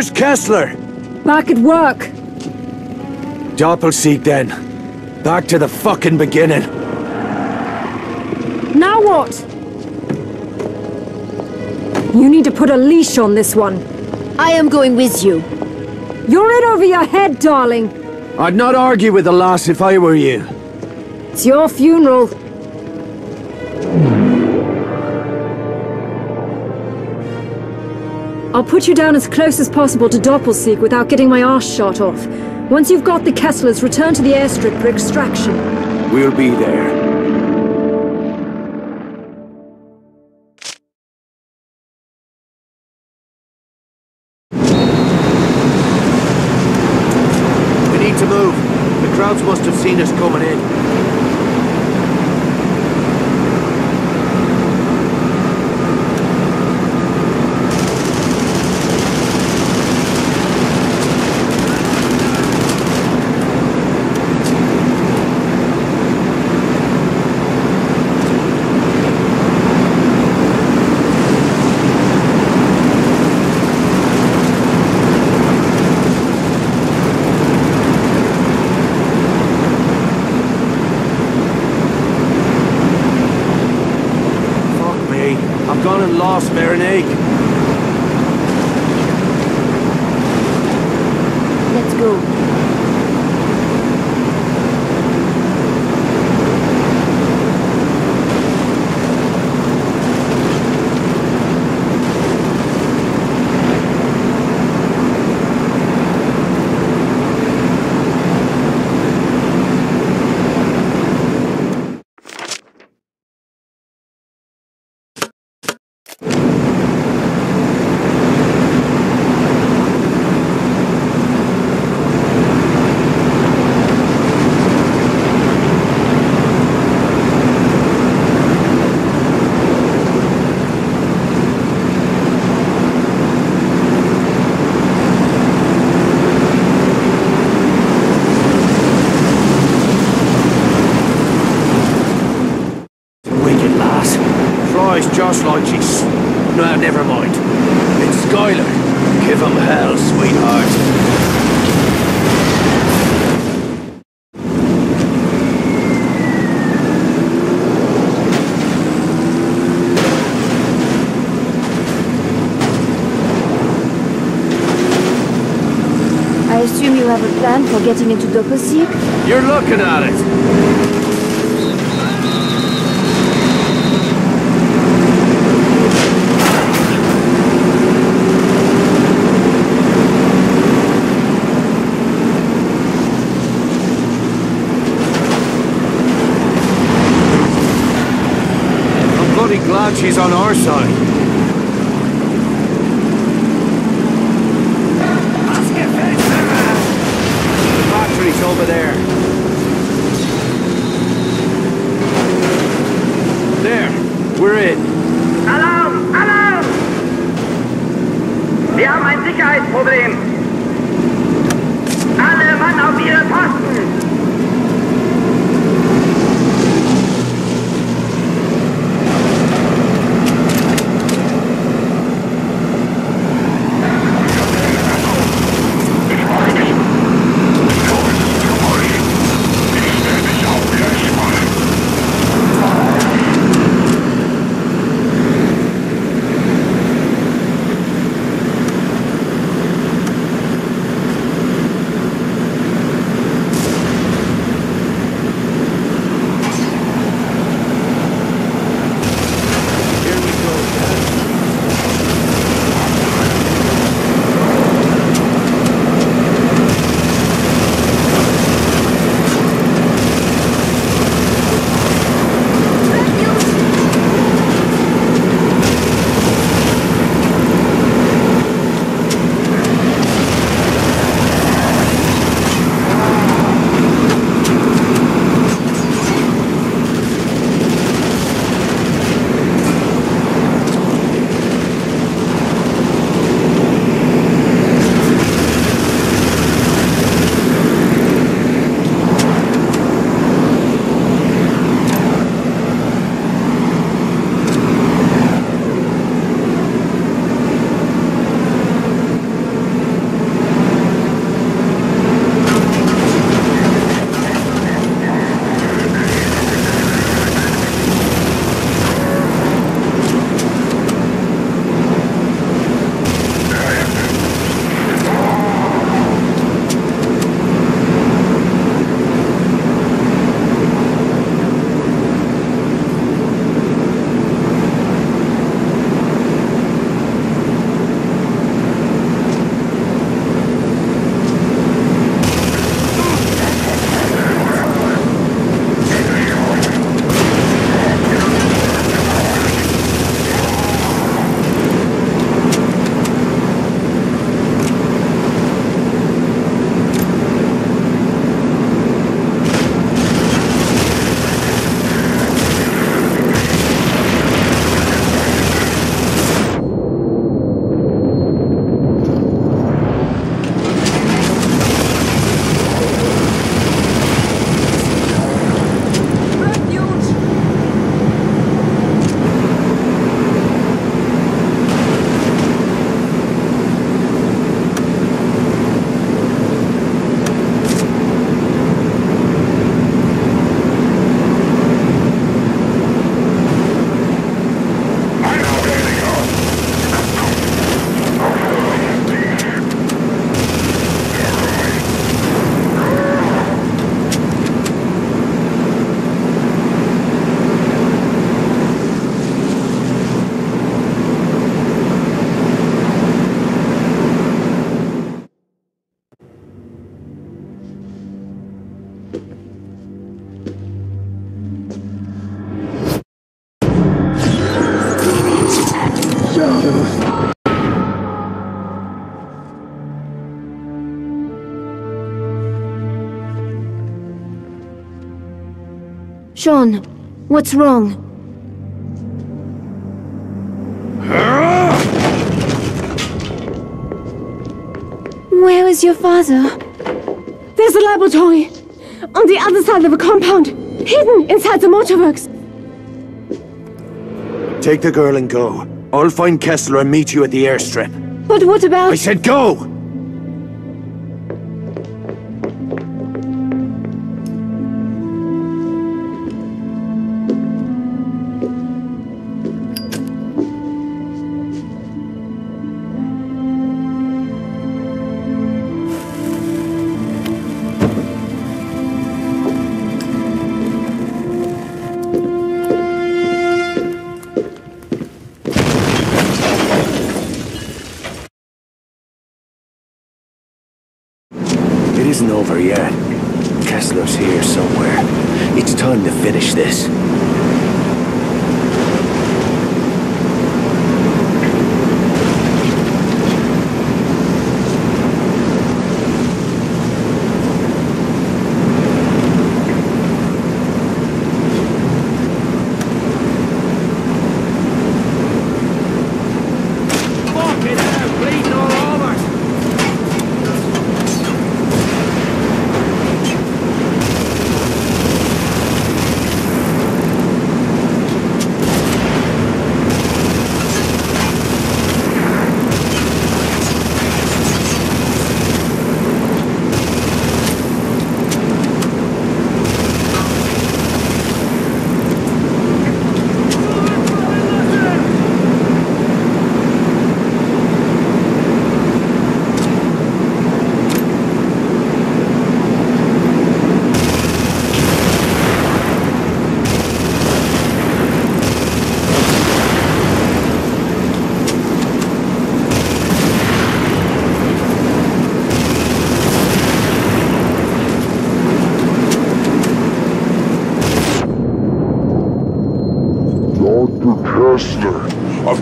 Where's Kessler? Back at work. Doppelsieg then. Back to the fucking beginning. Now what? You need to put a leash on this one. I am going with you. You're in over your head, darling. I'd not argue with the lass if I were you. It's your funeral. I'll put you down as close as possible to Doppelsieg without getting my arse shot off. Once you've got the Kesslers, return to the airstrip for extraction. We'll be there. Plan for getting into Doppelsieg? You're looking at it. I'm bloody glad she's on our side. The over there. There, we're in. Sean, what's wrong? Where is your father? There's a laboratory! On the other side of the compound! Hidden inside the motorworks! Take the girl and go. I'll find Kessler and meet you at the airstrip. But what about... I said go!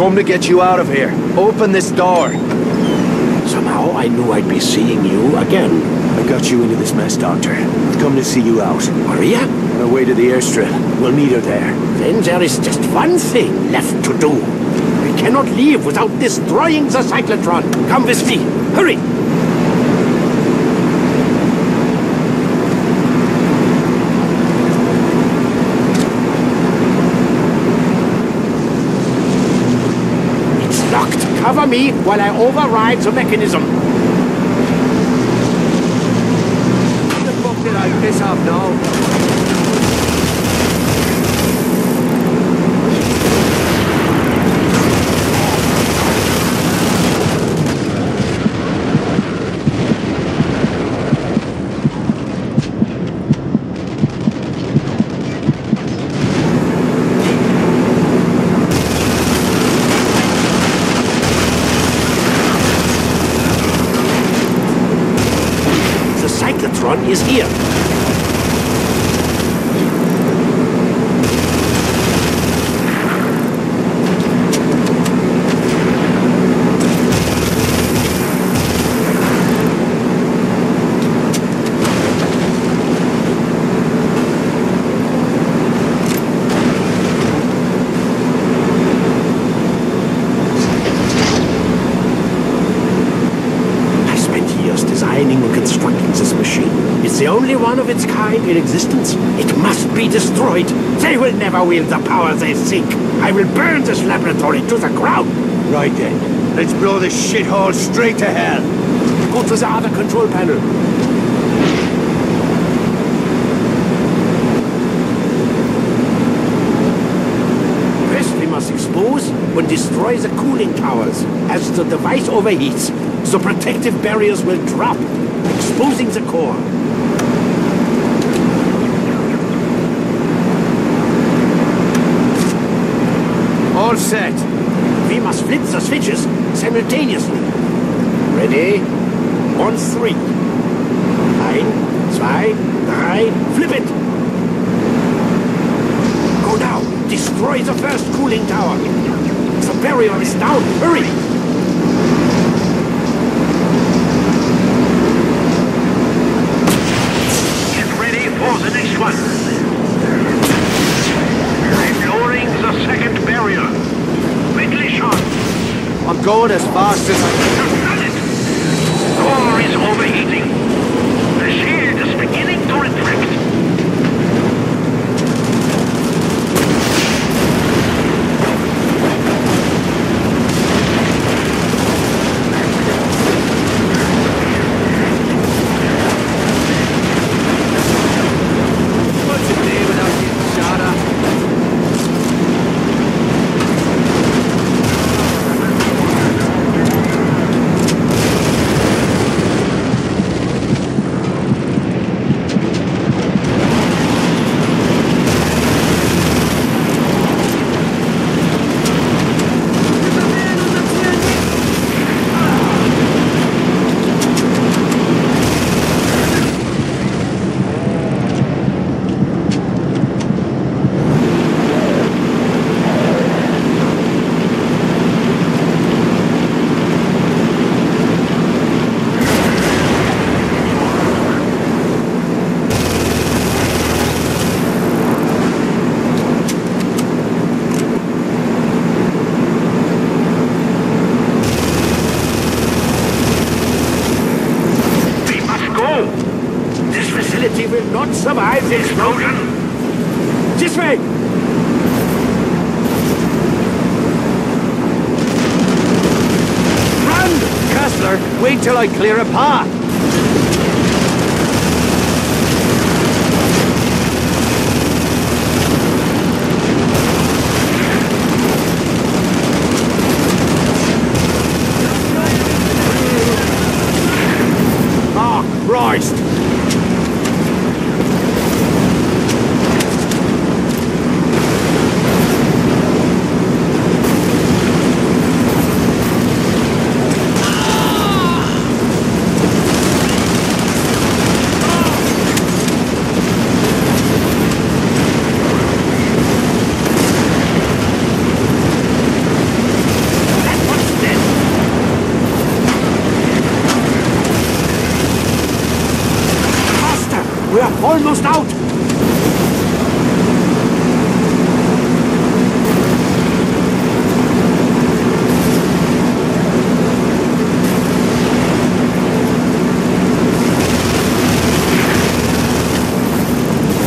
Come to get you out of here. Open this door. Somehow I knew I'd be seeing you again. I got you into this mess, Doctor. I've come to see you out. Maria? On our way to the airstrip. We'll meet her there. Then there is just one thing left to do. We cannot leave without destroying the cyclotron. Come with me. Hurry! It's locked. Cover me while I override the mechanism. The fuck did I piss off now? The is here. I spent years designing and constructing this machine. It's the only one of its kind in existence. It must be destroyed. They will never wield the power they seek. I will burn this laboratory to the ground. Right then. Let's blow this shithole straight to hell. Go to the other control panel. First, we must expose and destroy the cooling towers. As the device overheats, the protective barriers will drop, exposing the core. Set. We must flip the switches simultaneously. Ready? On three. Ein, zwei, drei, flip it! Go now! Destroy the first cooling tower! The barrier is down! Hurry! Get ready for the next one. Going as fast as I can. Core is overheating. The shield is beginning to retract. What's your name without getting shot at? We must go. This facility will not survive this Explosion. This way! Run! Kessler, wait till I clear a path. Ah, Christ! Faster! We are almost out!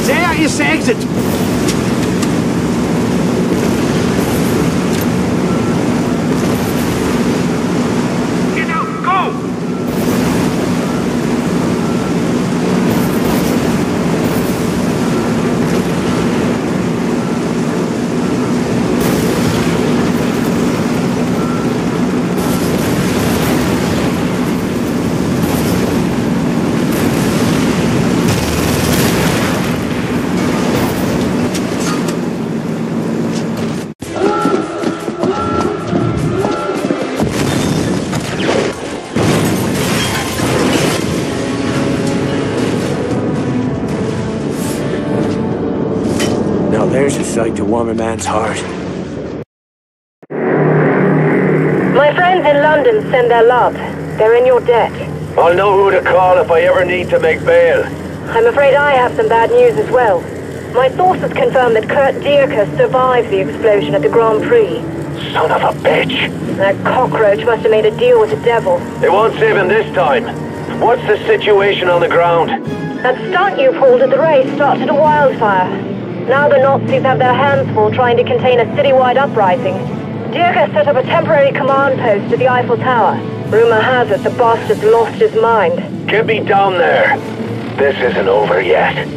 There is the exit! Get out. Go. Now there's a sight to warm a man's heart. My friends in London send their love. They're in your debt. I'll know who to call if I ever need to make bail. I'm afraid I have some bad news as well. My sources confirm that Kurt Dierker survived the explosion at the Grand Prix. Son of a bitch. That cockroach must have made a deal with the devil. They won't save him this time. What's the situation on the ground? That stunt you pulled at the race started a wildfire. Now the Nazis have their hands full trying to contain a citywide uprising. Dierker set up a temporary command post at the Eiffel Tower. Rumor has it the bastard's lost his mind. Get me down there. This isn't over yet.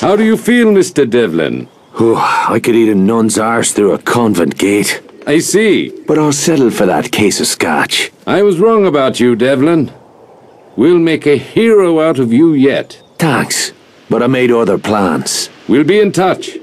How do you feel, Mr. Devlin? Oh, I could eat a nun's arse through a convent gate. I see. But I'll settle for that case of scotch. I was wrong about you, Devlin. We'll make a hero out of you yet. Thanks. But I made other plans. We'll be in touch.